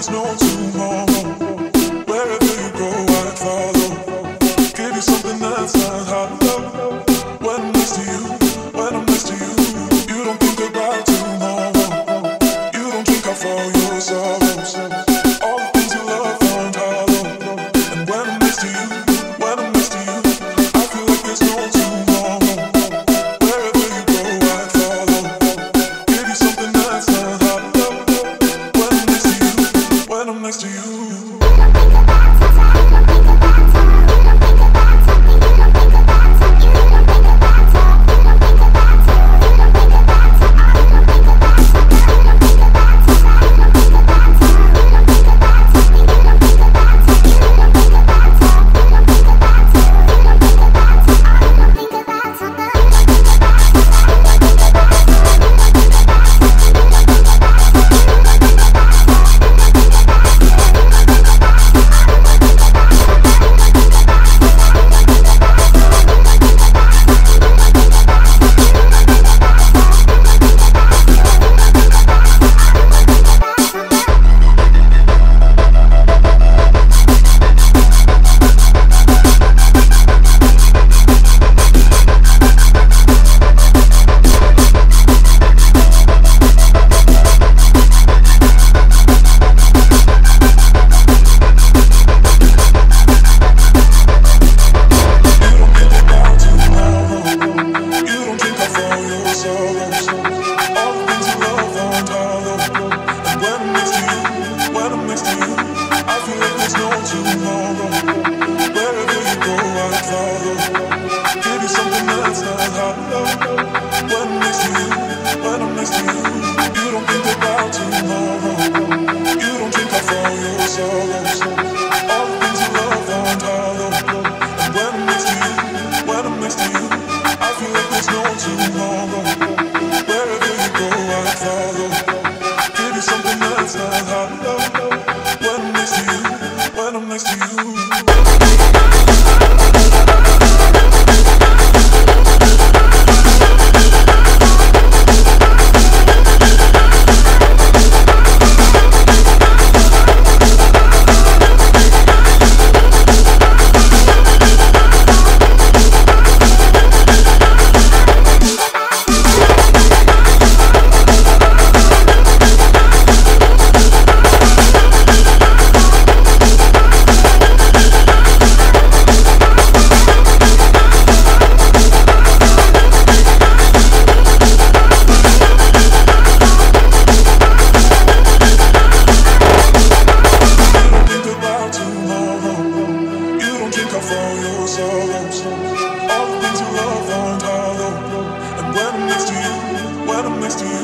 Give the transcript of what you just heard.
there's no tomorrow. rose. All the things you love aren't hollow. And when I'm next to you, when I'm next to you.